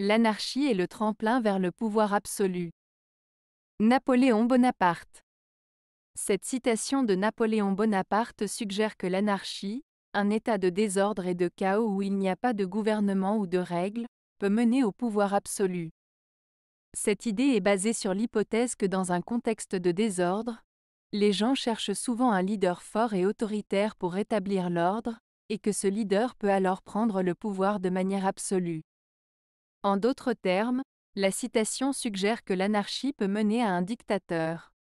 L'anarchie est le tremplin vers le pouvoir absolu. Napoléon Bonaparte Cette citation de Napoléon Bonaparte suggère que l'anarchie, un état de désordre et de chaos où il n'y a pas de gouvernement ou de règles, peut mener au pouvoir absolu. Cette idée est basée sur l'hypothèse que dans un contexte de désordre, les gens cherchent souvent un leader fort et autoritaire pour rétablir l'ordre, et que ce leader peut alors prendre le pouvoir de manière absolue. En d'autres termes, la citation suggère que l'anarchie peut mener à un dictateur.